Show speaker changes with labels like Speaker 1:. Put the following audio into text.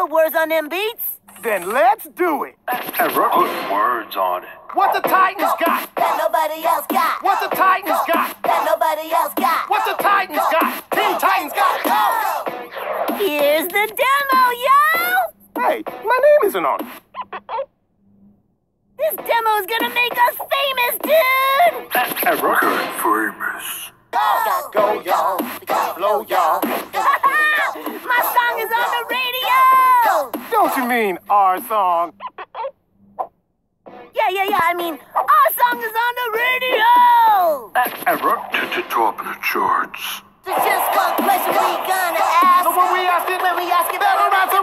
Speaker 1: put words on them beats?
Speaker 2: Then let's do it.
Speaker 3: Put words on it.
Speaker 2: What the Titans got?
Speaker 1: That nobody else got.
Speaker 2: What the Titans got?
Speaker 1: That nobody else got.
Speaker 2: What the Titans got? Teen Titans got. Go!
Speaker 1: Here's the demo, yo!
Speaker 2: Hey, my name isn't on it.
Speaker 1: This demo's gonna make us famous, dude!
Speaker 3: Famous.
Speaker 1: Got go, y'all. Radio!
Speaker 2: Don't you mean our song?
Speaker 1: Yeah, yeah, yeah. I mean, our song is on the radio!
Speaker 3: Uh, to top of the charts.
Speaker 1: There's just one question we gonna ask.
Speaker 2: So when we ask it,
Speaker 1: When we ask it,
Speaker 2: better answer